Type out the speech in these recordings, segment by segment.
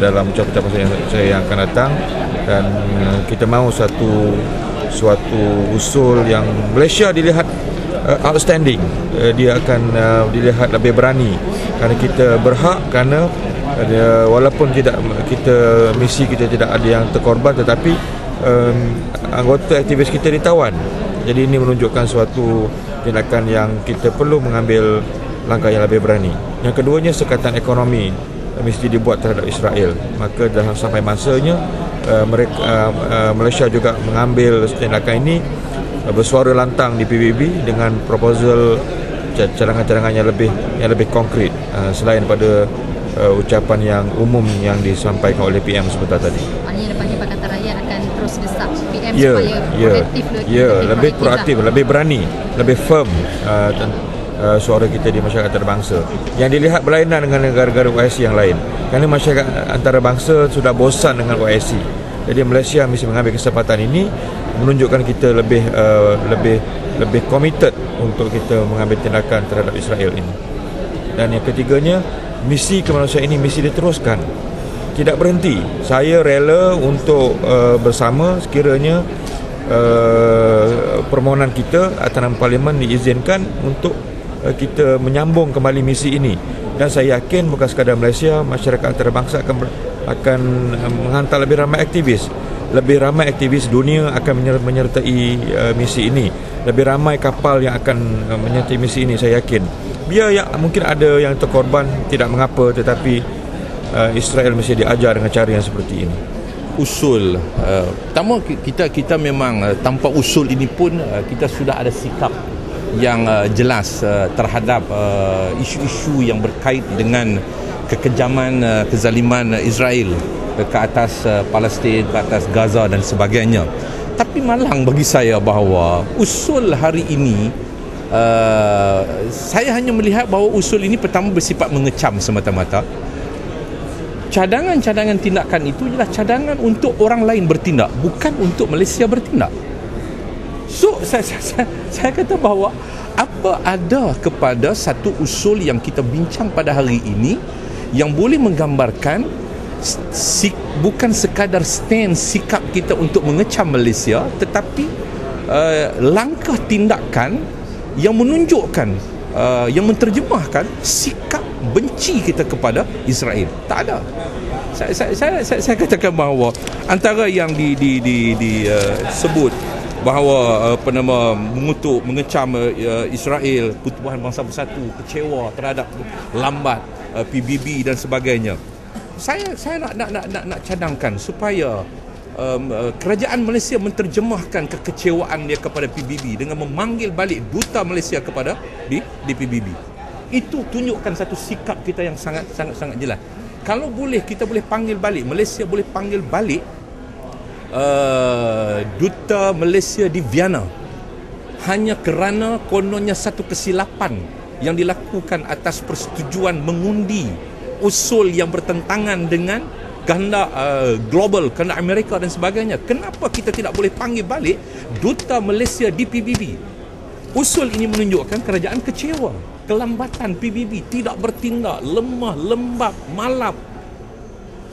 dalam ucapan-ucapan saya, saya yang akan datang. Dan uh, kita mahu satu suatu usul yang Malaysia dilihat uh, outstanding. Uh, dia akan uh, dilihat lebih berani. Kerana kita berhak kerana uh, walaupun tidak kita misi kita tidak ada yang terkorban tetapi um, anggota aktivis kita ditawan. Jadi ini menunjukkan suatu tindakan yang kita perlu mengambil langkah yang lebih berani. Yang keduanya sekatan ekonomi mesti dibuat terhadap Israel maka dah sampai masanya uh, mereka uh, uh, Malaysia juga mengambil tindakan ini uh, bersuara lantang di PBB dengan proposal cadangan-cadangan yang lebih yang lebih konkret uh, selain pada uh, ucapan yang umum yang disampaikan oleh PM sebentar tadi. Maknanya lepas ni Pakatan Rakyat akan terus desak PM yeah, supaya yeah, proaktif yeah, yeah, lebih proaktif, lah. lebih berani, lebih firm uh, uh, suara kita di masyarakat antarabangsa. Yang dilihat berlainan dengan negara-negara OIC yang lain. Kerana masyarakat antarabangsa sudah bosan dengan OIC jadi Malaysia mesti mengambil kesempatan ini menunjukkan kita lebih uh, lebih lebih committed untuk kita mengambil tindakan terhadap Israel ini. Dan yang ketiganya misi kemanusiaan ini mesti diteruskan. Tidak berhenti. Saya rela untuk uh, bersama sekiranya uh, permohonan kita atas parlimen diizinkan untuk kita menyambung kembali misi ini. Dan saya yakin bukan sekadar Malaysia masyarakat antarabangsa akan akan eh, menghantar lebih ramai aktivis. Lebih ramai aktivis dunia akan menyertai uh, misi ini. Lebih ramai kapal yang akan uh, menyertai misi ini saya yakin. Biar ya, mungkin ada yang terkorban tidak mengapa tetapi uh, Israel mesti diajar dengan cara yang seperti ini. Usul uh, pertama kita kita memang uh, tanpa usul ini pun uh, kita sudah ada sikap yang uh, jelas uh, terhadap uh, isu-isu yang berkait dengan kekejaman uh, kezaliman uh, Israel uh, ke atas uh, Palestin, ke atas Gaza dan sebagainya. Tapi malang bagi saya bahawa usul hari ini uh, saya hanya melihat bahawa usul ini pertama bersifat mengecam semata-mata. Cadangan-cadangan tindakan itu ialah cadangan untuk orang lain bertindak, bukan untuk Malaysia bertindak. So saya, saya, saya kata bahawa apa ada kepada satu usul yang kita bincang pada hari ini yang boleh menggambarkan si, bukan sekadar stand sikap kita untuk mengecam Malaysia tetapi uh, langkah tindakan yang menunjukkan uh, yang menterjemahkan sikap benci kita kepada Israel. Tak ada. Saya saya saya, saya, saya katakan bahawa antara yang di di di, di uh, sebut bahawa uh, apa nama mengutuk mengecam uh, Israel pertubuhan bangsa bersatu kecewa terhadap lambat PBB dan sebagainya. Saya saya nak nak nak nak, nak cadangkan supaya um, kerajaan Malaysia menterjemahkan kekecewaan dia kepada PBB dengan memanggil balik duta Malaysia kepada di di PBB itu tunjukkan satu sikap kita yang sangat sangat sangat jelas. Kalau boleh kita boleh panggil balik Malaysia boleh panggil balik uh, duta Malaysia di Vienna hanya kerana kononnya satu kesilapan yang dilakukan atas persetujuan mengundi usul yang bertentangan dengan kehendak uh, global, kehendak Amerika dan sebagainya. Kenapa kita tidak boleh panggil balik duta Malaysia di PBB? Usul ini menunjukkan kerajaan kecewa. Kelambatan PBB tidak bertindak, lemah, lembab, malap,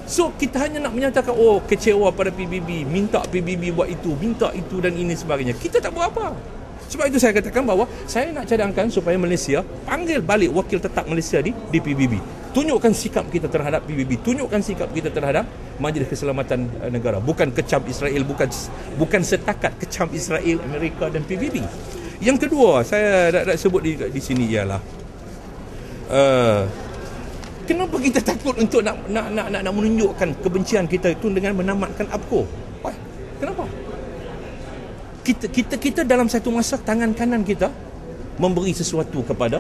So kita hanya nak menyatakan oh kecewa pada PBB, minta PBB buat itu, minta itu dan ini sebagainya. Kita tak buat apa. Sebab itu saya katakan bahawa saya nak cadangkan supaya Malaysia panggil balik wakil tetap Malaysia di di PBB. Tunjukkan sikap kita terhadap PBB, tunjukkan sikap kita terhadap Majlis Keselamatan eh, Negara. Bukan kecam Israel, bukan bukan setakat kecam Israel, Amerika dan PBB. Yang kedua, saya nak, nak sebut di di sini ialah uh, Kenapa kita takut untuk nak nak nak nak, nak menunjukkan kebencian kita itu dengan menamatkan APCO? Why? Kenapa? Kita kita kita dalam satu masa tangan kanan kita memberi sesuatu kepada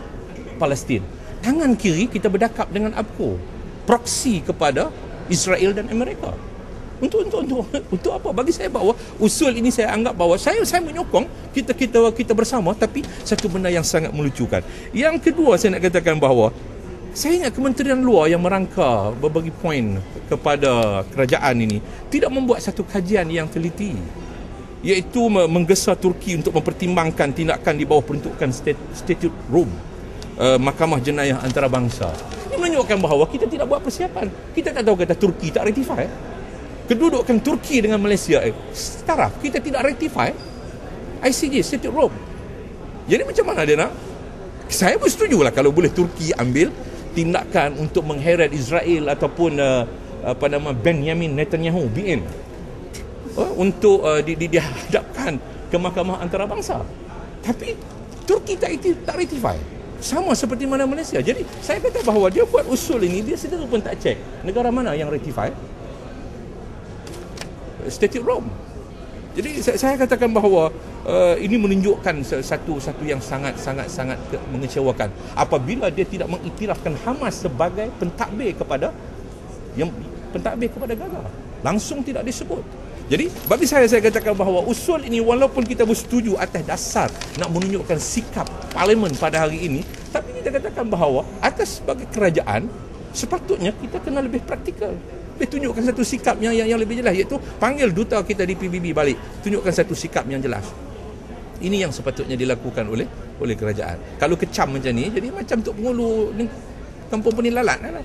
Palestin. Tangan kiri kita berdakap dengan APCO. Proksi kepada Israel dan Amerika. Untuk untuk untuk untuk apa? Bagi saya bahawa usul ini saya anggap bahawa saya saya menyokong kita kita kita bersama tapi satu benda yang sangat melucukan. Yang kedua saya nak katakan bahawa saya ingat Kementerian Luar yang merangka berbagi poin kepada kerajaan ini tidak membuat satu kajian yang teliti iaitu menggesa Turki untuk mempertimbangkan tindakan di bawah peruntukan Statute Rome uh, Mahkamah Jenayah Antarabangsa Ini menunjukkan bahawa kita tidak buat persiapan. Kita tak tahu kata Turki tak ratify. Kedudukan Turki dengan Malaysia eh, setara. Kita tidak ratify. ICJ, Statute Rome. Jadi macam mana dia nak? Saya pun setuju lah kalau boleh Turki ambil tindakan untuk mengheret Israel ataupun uh, apa nama Benjamin Netanyahu BN uh, untuk uh, di, di, dihadapkan ke mahkamah antarabangsa. Tapi Turki tak tak ratify. Sama seperti mana Malaysia. Jadi saya kata bahawa dia buat usul ini dia sendiri pun tak cek negara mana yang ratify. Statute Rome. Jadi saya katakan bahawa uh, ini menunjukkan satu satu yang sangat sangat sangat mengecewakan apabila dia tidak mengiktirafkan Hamas sebagai pentadbir kepada yang pentadbir kepada Gaza. Langsung tidak disebut. Jadi bagi saya saya katakan bahawa usul ini walaupun kita bersetuju atas dasar nak menunjukkan sikap parlimen pada hari ini tapi kita katakan bahawa atas sebagai kerajaan sepatutnya kita kena lebih praktikal lebih tunjukkan satu sikap yang, yang yang lebih jelas iaitu panggil duta kita di PBB balik tunjukkan satu sikap yang jelas ini yang sepatutnya dilakukan oleh oleh kerajaan. Kalau kecam macam ni, jadi macam Tok Pengulu ni kampung penilalat lah.